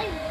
Bye.